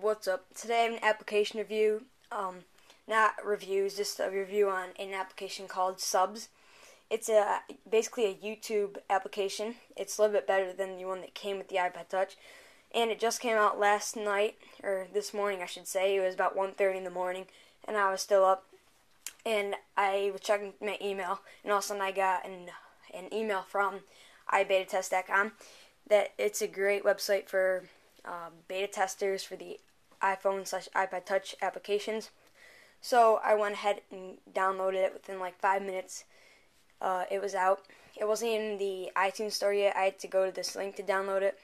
what's up? Today I have an application review. Um, not reviews, just a review on an application called Subs. It's a basically a YouTube application. It's a little bit better than the one that came with the iPod Touch, and it just came out last night or this morning, I should say. It was about 1:30 in the morning, and I was still up, and I was checking my email, and all of a sudden I got an an email from ibetatest.com that it's a great website for um, beta testers for the iPhone slash iPod Touch applications. So I went ahead and downloaded it within like five minutes. Uh, it was out. It wasn't in the iTunes store yet. I had to go to this link to download it.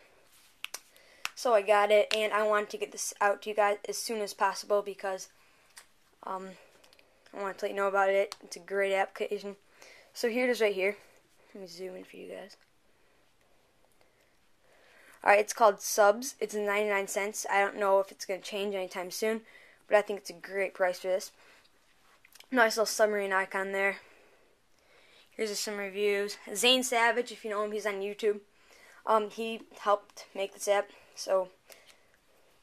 So I got it, and I wanted to get this out to you guys as soon as possible because um, I want to let you know about it. It's a great application. So here it is right here. Let me zoom in for you guys. Alright, it's called Subs. It's 99 cents. I don't know if it's going to change anytime soon, but I think it's a great price for this. Nice little submarine icon there. Here's some reviews. Zane Savage, if you know him, he's on YouTube. Um, he helped make this app, so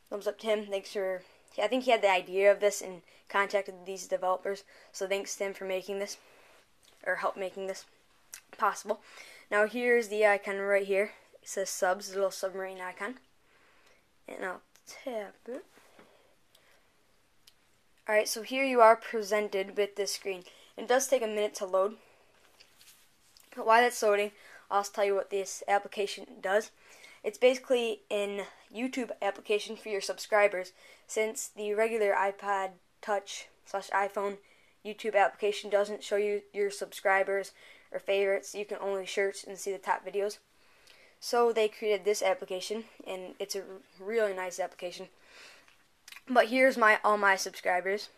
thumbs up to him. Thanks for. I think he had the idea of this and contacted these developers, so thanks to him for making this, or help making this possible. Now here's the icon right here. Says subs, the little submarine icon. And I'll tap it. Alright, so here you are presented with this screen. It does take a minute to load. But while that's loading, I'll tell you what this application does. It's basically an YouTube application for your subscribers, since the regular iPod Touch slash iPhone YouTube application doesn't show you your subscribers or favorites. You can only search and see the top videos. So they created this application, and it's a really nice application. But here's my all my subscribers,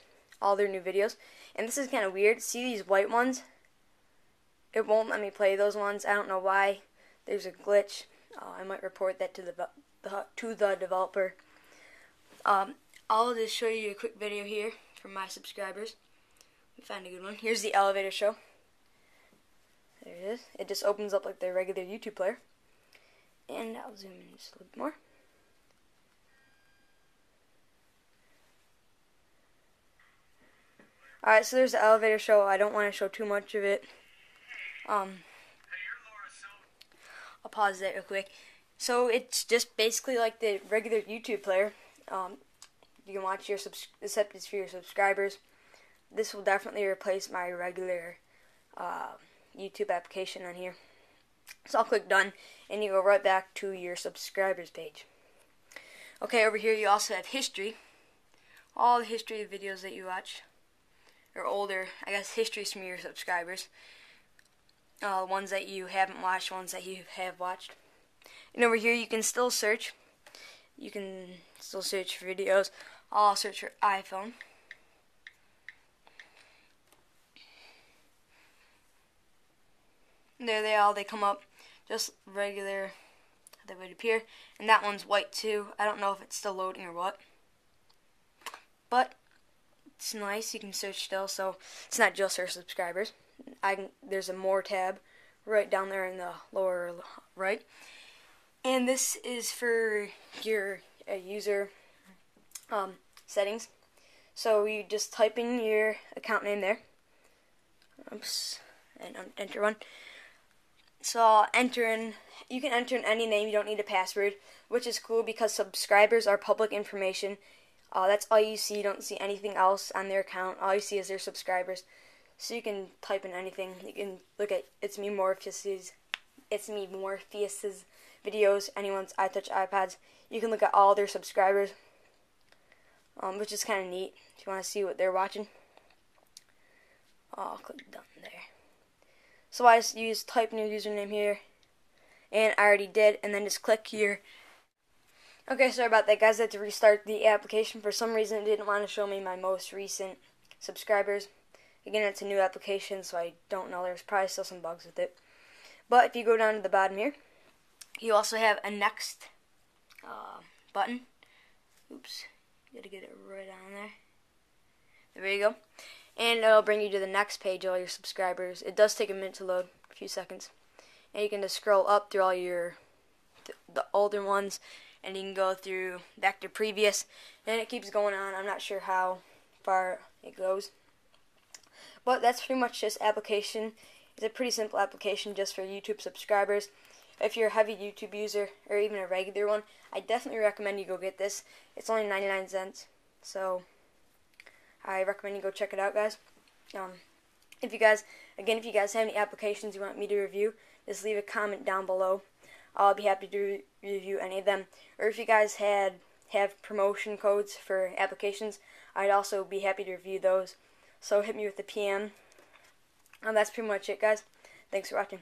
all their new videos, and this is kind of weird. See these white ones? It won't let me play those ones. I don't know why. There's a glitch. Uh, I might report that to the, to the developer. Um, I'll just show you a quick video here from my subscribers. Me find a good one. Here's the elevator show. There it is. It just opens up like the regular YouTube player. And I'll zoom in just a little bit more. Alright, so there's the elevator show. I don't want to show too much of it. Um, I'll pause that real quick. So it's just basically like the regular YouTube player. Um, you can watch your subs- except it's for your subscribers. This will definitely replace my regular uh, YouTube application on here. So I'll click done and you go right back to your subscribers page. Okay, over here you also have history. All the history of videos that you watch. Or older, I guess history from your subscribers. Uh, ones that you haven't watched, ones that you have watched. And over here you can still search. You can still search for videos. I'll search for iPhone. There they all, they come up just regular they would appear. And that one's white too. I don't know if it's still loading or what. But it's nice. You can search still, so it's not just for subscribers. I can, there's a more tab right down there in the lower right. And this is for your uh, user um, settings. So you just type in your account name there. Oops, and enter one. So enter in, you can enter in any name. You don't need a password, which is cool because subscribers are public information. Uh, that's all you see. You don't see anything else on their account. All you see is their subscribers. So you can type in anything. You can look at it's me Morpheus's, it's me Morpheus's videos. Anyone's iTouch iPads. You can look at all their subscribers, um, which is kind of neat. If you want to see what they're watching, I'll click done there. So I just use type new username here, and I already did, and then just click here. Okay, sorry about that, guys. I had to restart the application. For some reason, it didn't want to show me my most recent subscribers. Again, it's a new application, so I don't know. There's probably still some bugs with it. But if you go down to the bottom here, you also have a next uh, button. Oops, gotta get it right on there. There you go and it'll bring you to the next page all your subscribers. It does take a minute to load, a few seconds, and you can just scroll up through all your th- the older ones, and you can go through back to previous, and it keeps going on. I'm not sure how far it goes, but that's pretty much just application. It's a pretty simple application just for YouTube subscribers. If you're a heavy YouTube user or even a regular one, I definitely recommend you go get this. It's only 99 cents, so I recommend you go check it out, guys. Um, if you guys, again, if you guys have any applications you want me to review, just leave a comment down below. I'll be happy to re review any of them. Or if you guys had have promotion codes for applications, I'd also be happy to review those. So hit me with the PM. And that's pretty much it, guys. Thanks for watching.